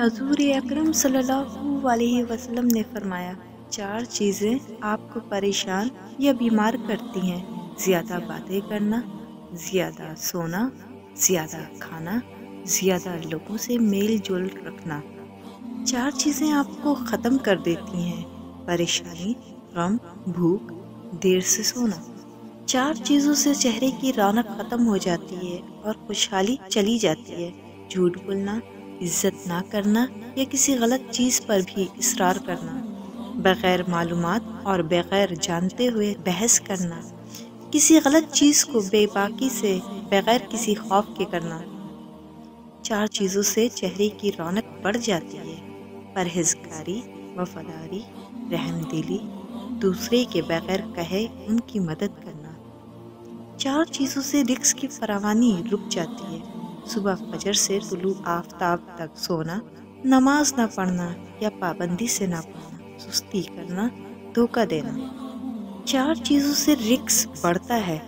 हजूर अकरम सल्लल्लाहु वसल्लम ने फरमाया, चार चीज़ें आपको परेशान या बीमार करती हैं। ज़्यादा बातें करना, ज़्यादा सोना, ज़्यादा खाना, ज़्यादा लोगों से मेल जोल रखना। चार चीज़ें आपको ख़त्म कर देती हैं। परेशानी, गम, भूख, देर से सोना। चार चीज़ों से चेहरे की रौनक ख़त्म हो जाती है और खुशहाली चली जाती है। झूठ बोलना इज़्ज़त ना करना या किसी गलत चीज़ पर भी इसरार करना। बग़ैर मालूम और बग़ैर जानते हुए बहस करना। किसी गलत चीज़ को बेबाकी से बग़ैर किसी खौफ के करना। चार चीज़ों से चेहरे की रौनक बढ़ जाती है। परहेजगारी वफादारी, रहमदिली, दूसरे के बगैर कहे उनकी मदद करना। चार चीज़ों से रिक्स की फरावानी रुक जाती है। सुबह फजर से तुलू आफ्ताब तक सोना, नमाज़ ना पढ़ना या पाबंदी से ना पढ़ना, सुस्ती करना, धोखा देना। चार चीज़ों से रिक्स बढ़ता है।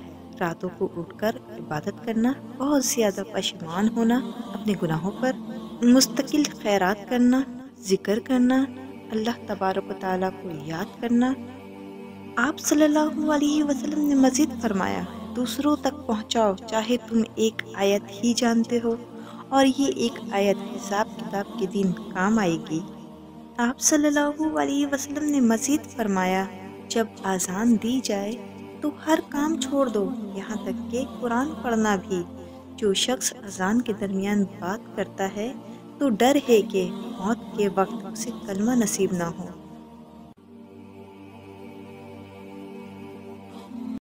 रातों को उठकर इबादत करना, बहुत ज़्यादा पशमान होना, अपने गुनाहों पर मुस्तकिल खैरात करना, ज़िक्र करना, अल्लाह तबारक ताली को याद करना। आप सल्लल्लाहु अलैहि वसल्लम ने मज़ीद फरमाया दूसरों तक पहुंचाओ, चाहे तुम एक आयत ही जानते हो। और ये एक आयत हिसाब किताब के दिन काम आएगी। आप सल्लल्लाहु अलैहि वसल्लम ने मज़ीद फरमाया, जब आज़ान दी जाए तो हर काम छोड़ दो। यहाँ तक कि कुरान पढ़ना भी। जो शख्स अजान के दरमियान बात करता है तो डर है कि मौत के वक्त उसे कलमा नसीब ना हो।